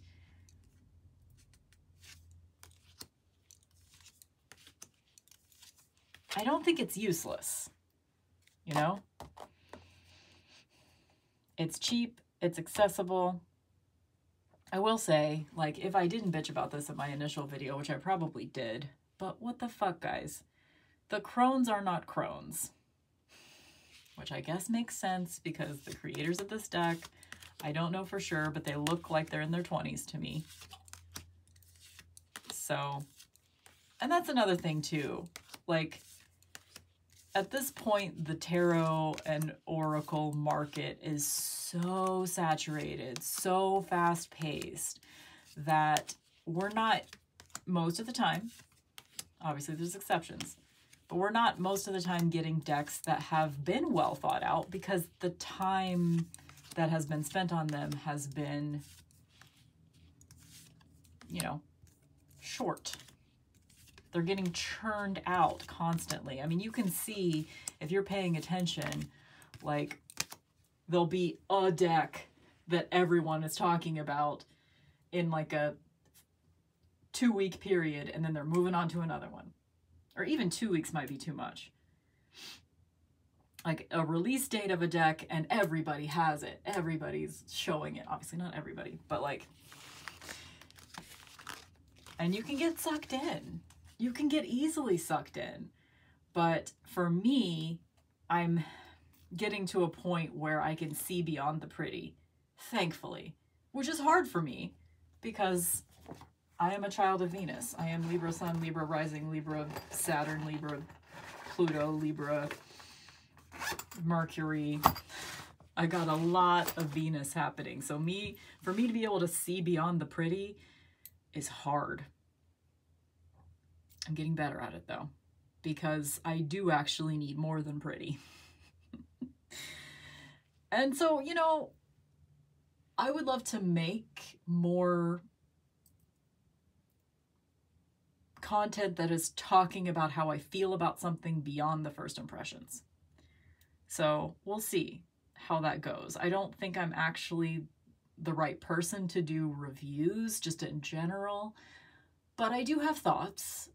I don't think it's useless, you know? It's cheap, it's accessible. I will say, like, if I didn't bitch about this in my initial video, which I probably did, but what the fuck, guys? The crones are not crones. Which I guess makes sense because the creators of this deck, I don't know for sure, but they look like they're in their 20s to me. So, and that's another thing too. Like, at this point, the tarot and oracle market is so saturated, so fast paced that we're not, most of the time, obviously there's exceptions, but we're not most of the time getting decks that have been well thought out because the time that has been spent on them has been, you know, short they're getting churned out constantly. I mean, you can see if you're paying attention, like there'll be a deck that everyone is talking about in like a two week period and then they're moving on to another one. Or even two weeks might be too much. Like a release date of a deck and everybody has it. Everybody's showing it. Obviously not everybody, but like and you can get sucked in you can get easily sucked in. But for me, I'm getting to a point where I can see beyond the pretty, thankfully, which is hard for me because I am a child of Venus. I am Libra Sun, Libra Rising, Libra Saturn, Libra Pluto, Libra Mercury. I got a lot of Venus happening. So me, for me to be able to see beyond the pretty is hard. I'm getting better at it though, because I do actually need more than pretty. and so, you know, I would love to make more content that is talking about how I feel about something beyond the first impressions. So we'll see how that goes. I don't think I'm actually the right person to do reviews just in general, but I do have thoughts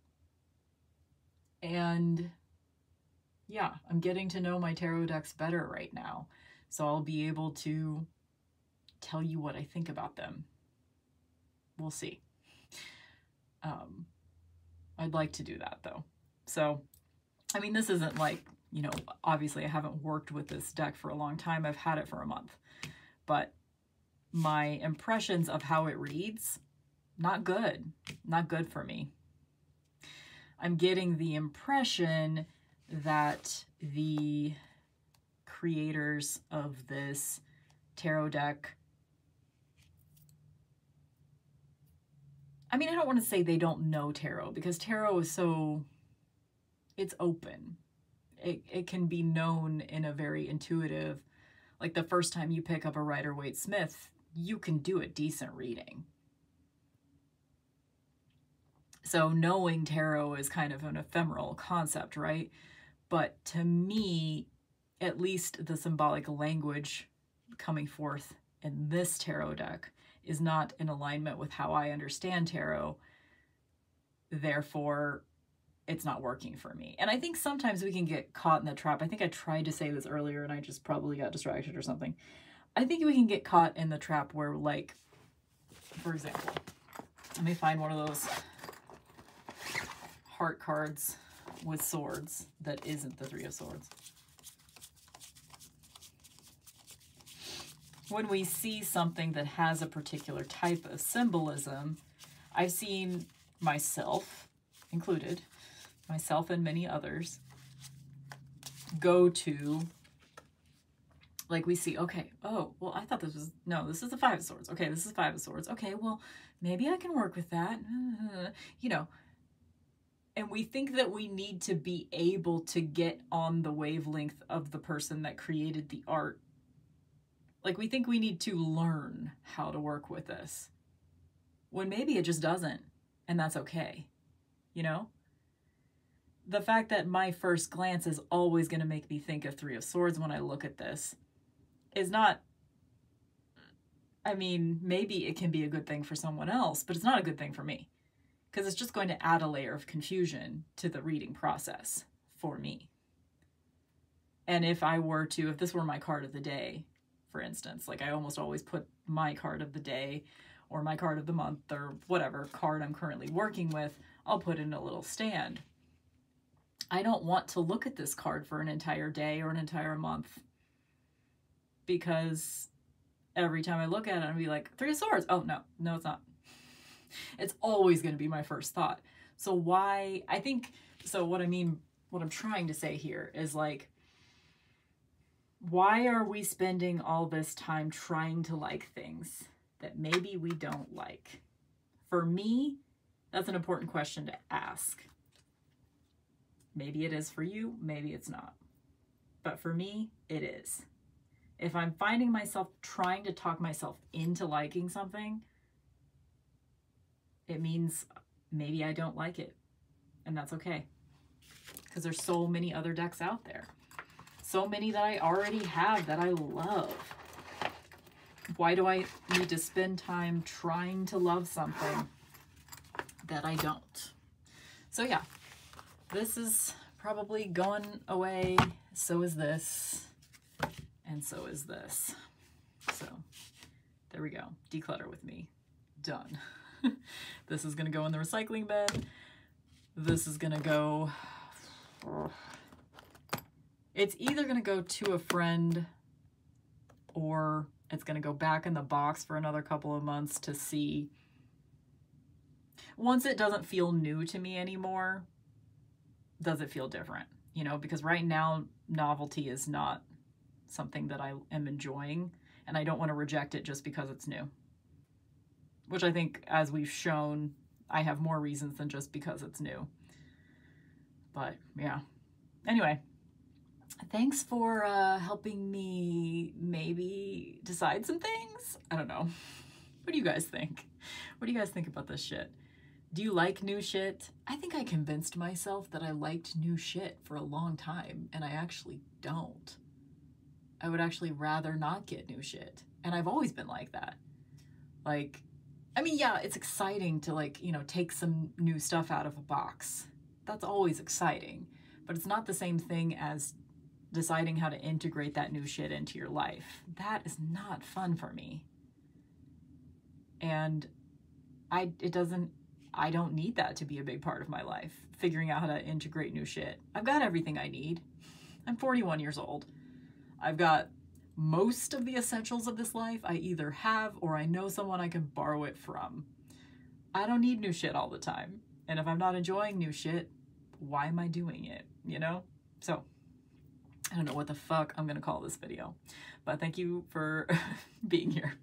and yeah, I'm getting to know my tarot decks better right now. So I'll be able to tell you what I think about them. We'll see. Um, I'd like to do that though. So, I mean, this isn't like, you know, obviously I haven't worked with this deck for a long time. I've had it for a month. But my impressions of how it reads, not good. Not good for me. I'm getting the impression that the creators of this tarot deck I mean, I don't want to say they don't know tarot because tarot is so, it's open. It, it can be known in a very intuitive, like the first time you pick up a Rider Waite Smith, you can do a decent reading. So knowing tarot is kind of an ephemeral concept, right? But to me, at least the symbolic language coming forth in this tarot deck is not in alignment with how I understand tarot. Therefore, it's not working for me. And I think sometimes we can get caught in the trap. I think I tried to say this earlier and I just probably got distracted or something. I think we can get caught in the trap where like, for example, let me find one of those heart cards with swords that isn't the Three of Swords. When we see something that has a particular type of symbolism, I've seen myself included, myself and many others, go to like we see, okay, oh, well, I thought this was, no, this is the Five of Swords. Okay, this is Five of Swords. Okay, well, maybe I can work with that. You know, and we think that we need to be able to get on the wavelength of the person that created the art. Like, we think we need to learn how to work with this when maybe it just doesn't, and that's okay, you know? The fact that my first glance is always going to make me think of Three of Swords when I look at this is not I mean, maybe it can be a good thing for someone else, but it's not a good thing for me because it's just going to add a layer of confusion to the reading process for me. And if I were to, if this were my card of the day, for instance, like I almost always put my card of the day or my card of the month or whatever card I'm currently working with, I'll put in a little stand. I don't want to look at this card for an entire day or an entire month because every time I look at it, I'm be like, Three of Swords. Oh, no, no, it's not. It's always going to be my first thought. So why, I think, so what I mean, what I'm trying to say here is like, why are we spending all this time trying to like things that maybe we don't like? For me, that's an important question to ask. Maybe it is for you, maybe it's not. But for me, it is. If I'm finding myself trying to talk myself into liking something, it means maybe I don't like it. And that's okay. Because there's so many other decks out there. So many that I already have that I love. Why do I need to spend time trying to love something that I don't? So yeah, this is probably going away. So is this and so is this. So there we go. Declutter with me. Done. this is going to go in the recycling bin. This is going to go... It's either going to go to a friend or it's going to go back in the box for another couple of months to see. Once it doesn't feel new to me anymore, does it feel different? You know, because right now novelty is not something that I am enjoying and I don't want to reject it just because it's new. Which I think, as we've shown, I have more reasons than just because it's new. But yeah. Anyway, thanks for uh, helping me maybe decide some things. I don't know. What do you guys think? What do you guys think about this shit? Do you like new shit? I think I convinced myself that I liked new shit for a long time, and I actually don't. I would actually rather not get new shit. And I've always been like that. Like, I mean, yeah, it's exciting to like, you know, take some new stuff out of a box. That's always exciting. But it's not the same thing as deciding how to integrate that new shit into your life. That is not fun for me. And I it doesn't I don't need that to be a big part of my life. Figuring out how to integrate new shit. I've got everything I need. I'm 41 years old. I've got most of the essentials of this life I either have or I know someone I can borrow it from. I don't need new shit all the time. And if I'm not enjoying new shit, why am I doing it? You know? So, I don't know what the fuck I'm to call this video. But thank you for being here.